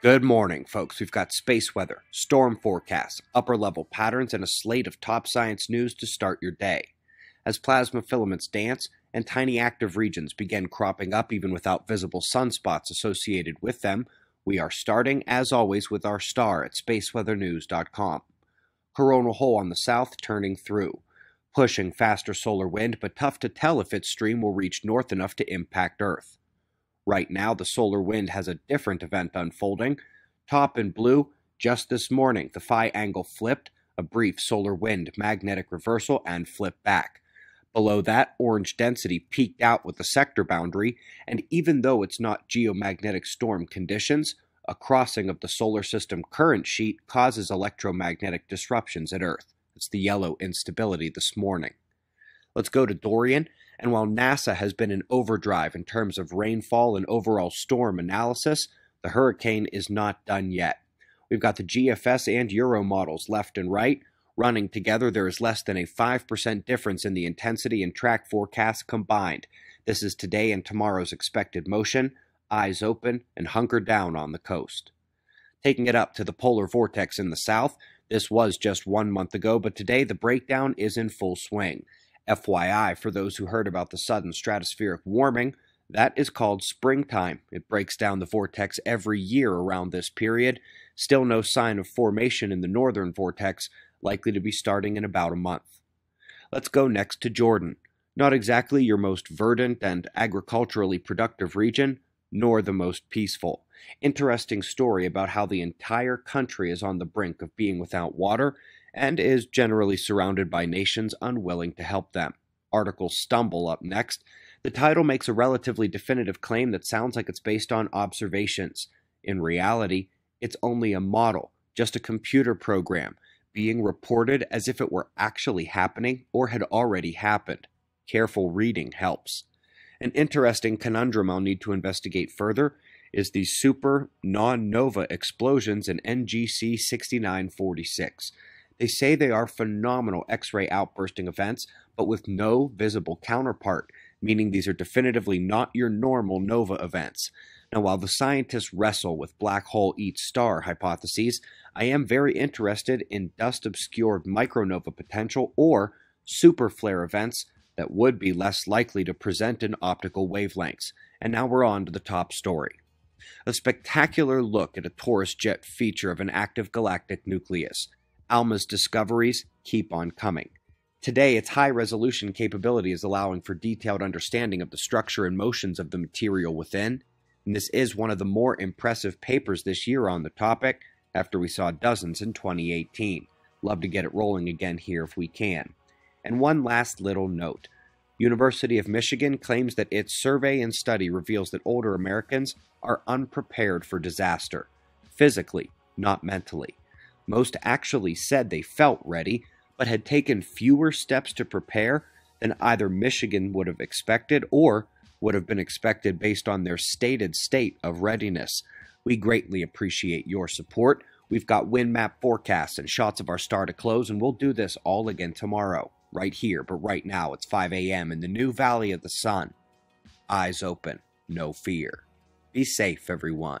Good morning, folks. We've got space weather, storm forecasts, upper level patterns, and a slate of top science news to start your day. As plasma filaments dance and tiny active regions begin cropping up even without visible sunspots associated with them, we are starting, as always, with our star at spaceweathernews.com. Coronal hole on the south turning through, pushing faster solar wind, but tough to tell if its stream will reach north enough to impact Earth. Right now, the solar wind has a different event unfolding. Top in blue, just this morning, the phi angle flipped, a brief solar wind magnetic reversal, and flipped back. Below that, orange density peaked out with the sector boundary, and even though it's not geomagnetic storm conditions, a crossing of the solar system current sheet causes electromagnetic disruptions at Earth. It's the yellow instability this morning. Let's go to Dorian and while NASA has been in overdrive in terms of rainfall and overall storm analysis, the hurricane is not done yet. We've got the GFS and Euro models left and right. Running together, there is less than a 5% difference in the intensity and track forecasts combined. This is today and tomorrow's expected motion. Eyes open and hunker down on the coast. Taking it up to the polar vortex in the south, this was just one month ago, but today the breakdown is in full swing. FYI, for those who heard about the sudden stratospheric warming, that is called springtime. It breaks down the vortex every year around this period. Still no sign of formation in the northern vortex, likely to be starting in about a month. Let's go next to Jordan. Not exactly your most verdant and agriculturally productive region, nor the most peaceful. Interesting story about how the entire country is on the brink of being without water and is generally surrounded by nations unwilling to help them. Article Stumble up next. The title makes a relatively definitive claim that sounds like it's based on observations. In reality, it's only a model, just a computer program, being reported as if it were actually happening or had already happened. Careful reading helps. An interesting conundrum I'll need to investigate further is the super non nova explosions in NGC 6946. They say they are phenomenal X ray outbursting events, but with no visible counterpart, meaning these are definitively not your normal nova events. Now, while the scientists wrestle with black hole eats star hypotheses, I am very interested in dust obscured micronova potential or super flare events that would be less likely to present in optical wavelengths. And now we're on to the top story. A spectacular look at a torus jet feature of an active galactic nucleus. ALMA's discoveries keep on coming. Today, its high resolution capability is allowing for detailed understanding of the structure and motions of the material within, and this is one of the more impressive papers this year on the topic, after we saw dozens in 2018. Love to get it rolling again here if we can. And one last little note. University of Michigan claims that its survey and study reveals that older Americans are unprepared for disaster, physically, not mentally. Most actually said they felt ready, but had taken fewer steps to prepare than either Michigan would have expected or would have been expected based on their stated state of readiness. We greatly appreciate your support. We've got wind map forecasts and shots of our star to close, and we'll do this all again tomorrow, right here. But right now, it's 5 a.m. in the new Valley of the Sun. Eyes open, no fear. Be safe, everyone.